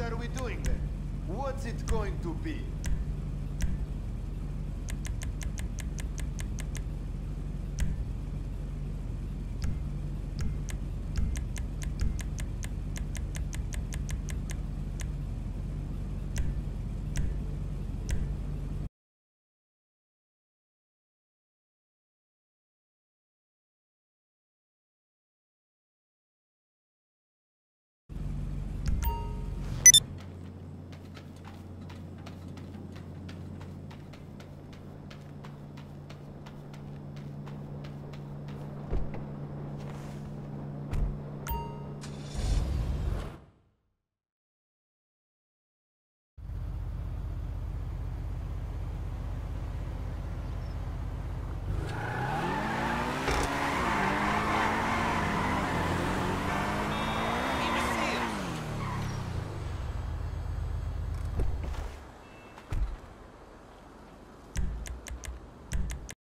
are we doing then? What's it going to be?